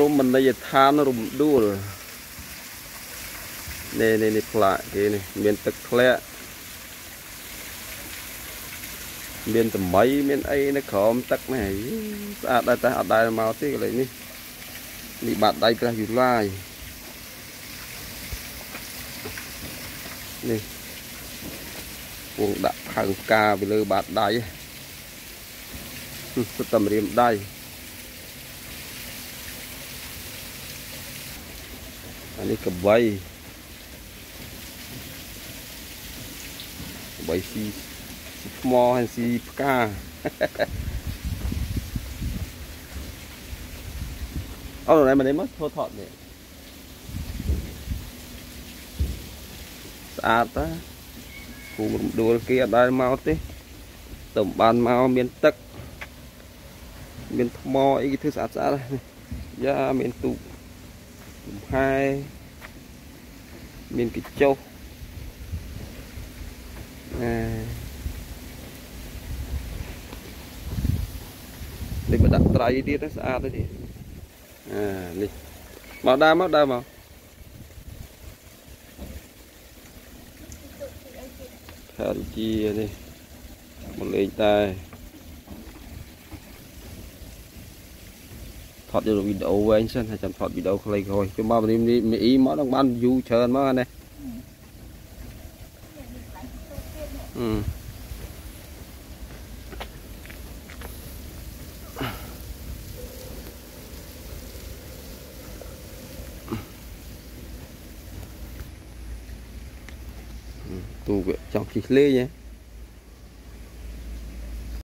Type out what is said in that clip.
រមណីយដ្ឋានរំដួលនេះនេះនេះផ្លាកគេនេះមានទឹកធ្លាក់មានតម្ៃមានអីនៅក្រោមទឹកនេះស្អាតដែរតែអត់ដែរមកទេកន្លែងនេះនេះបាតដៃព្រះយូឡាយនេះពងដាក់ផើងផ្កាពីលើបាតដៃសុទ្ធតែម្រាមដៃ អានេះកបីកបីស៊ីស៊ីថ្មហើយស៊ីផ្កាអូនណែមកនេះមកថតថតនេះស្អាតតាភូមិរំដួលគេអត់ដែរមកទេតំបានមកមានទឹក មានថ្មអីគេធ្វើស្អាតស្អាតយ៉ាមានទូក លំហែមានកញ្ចុះអឺនេះបដាក់ត្រៃទៀតស្អាតទេអានេះមកដើមមកដើមមកខានជានេះមកលេង តែថតយកវីដេអូវែងសិនហើយចាំថតវីដេអូខ្លីក្រោយជុំមកនេះមីអ៊ីមកដល់បាន view ច្រើនមកណាអឺទូវាចង់ជិះលេងហ៎